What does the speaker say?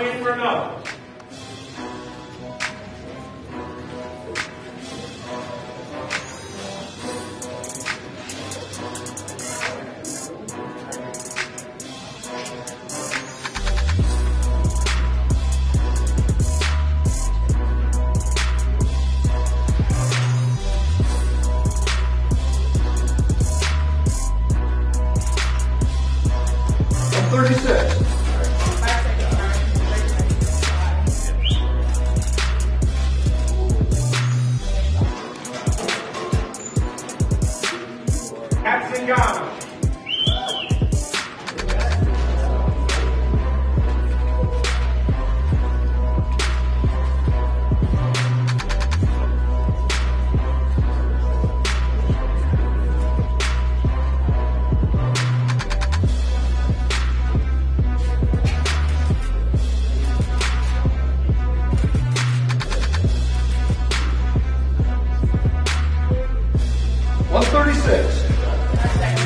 praying for another. Him. One thirty-six. Thank you.